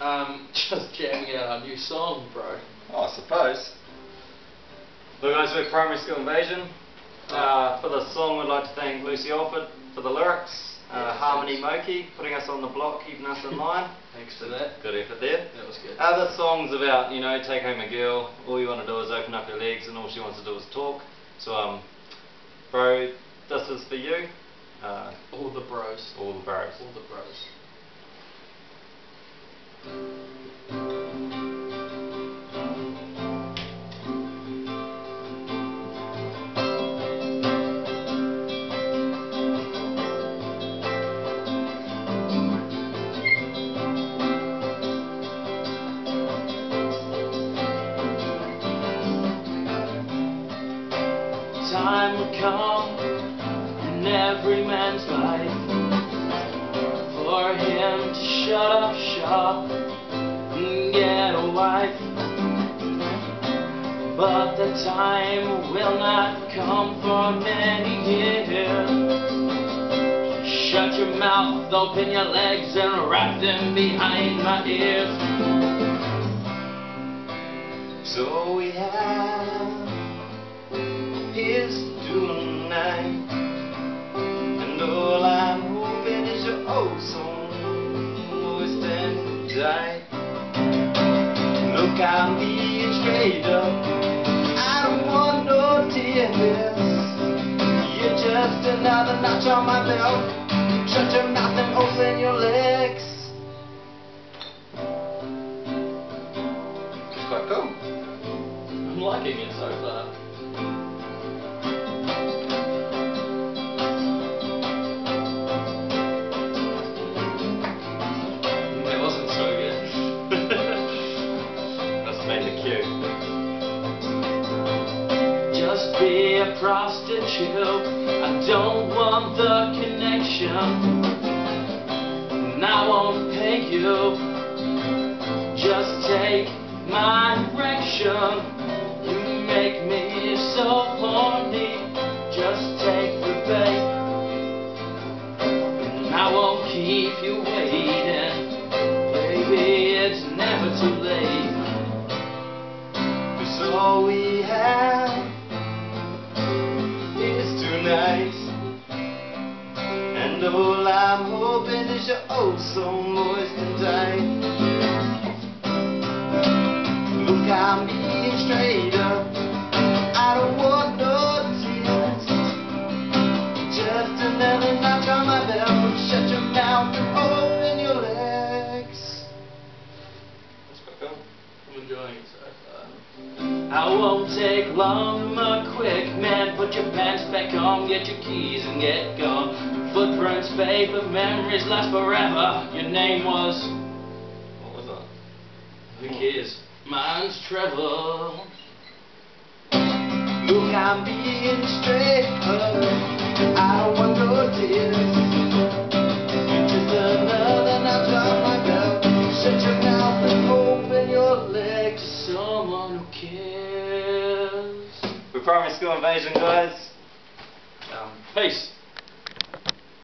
Um, just jamming out our new song, bro. Oh, I suppose. Look guys, we're Primary School Invasion. Uh, for the song we'd like to thank Lucy Olphard for the lyrics. Uh, Harmony. Moki putting us on the block, keeping us in line. Thanks for that. Good effort there. That was good. Uh, this song's about, you know, take home a girl, all you want to do is open up your legs and all she wants to do is talk. So, um, bro, this is for you. Uh, All the bros. all the bros. All the bros. Time will come in every man's life shut up shop and get a wife. But the time will not come for many years. Shut your mouth, open your legs, and wrap them behind my ears. So we have and tight Look, I'm being straight up. I don't want no tears. You're just another notch on my belt. Shut your mouth and open your legs. It's quite cool. I'm liking it so far. Just be a prostitute. I don't want the connection. And I won't pay you. Just take my direction. You make me so horny. And all I'm hoping is you're oh so moist and tight won't take long or quick, man. Put your pants back on, get your keys and get gone. Footprints fade, but memories last forever. Your name was. What was that? Who cares? Mine's Trevor. Look, I'm being straight. I don't want We're primary school invasion, guys. Um, peace.